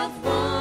You have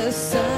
the sun.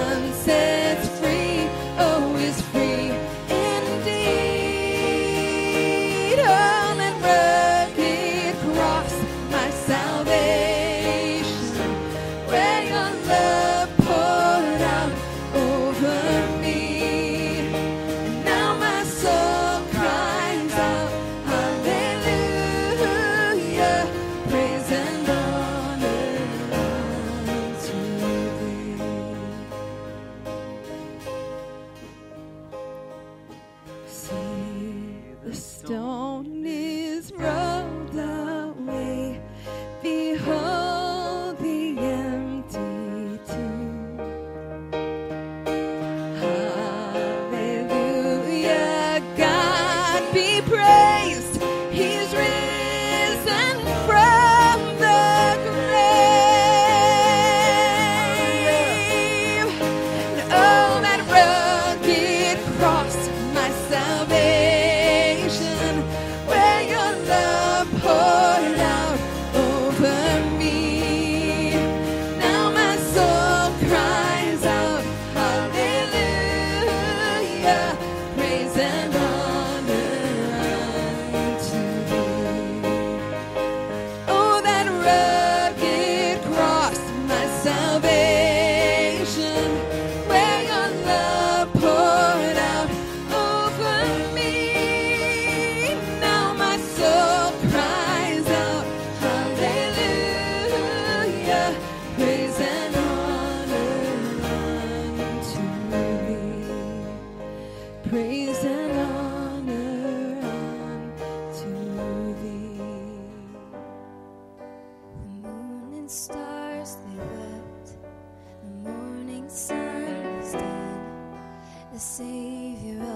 Savior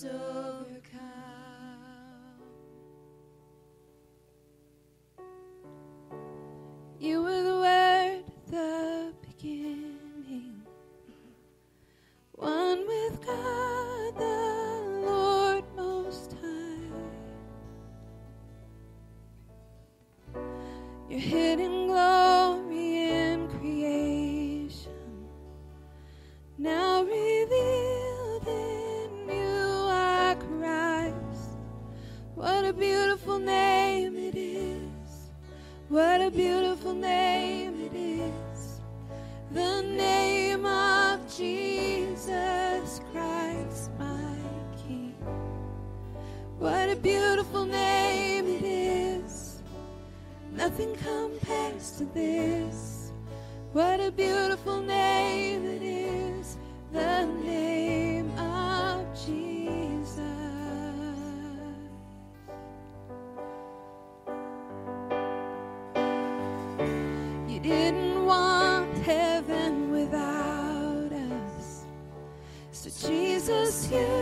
Lamb you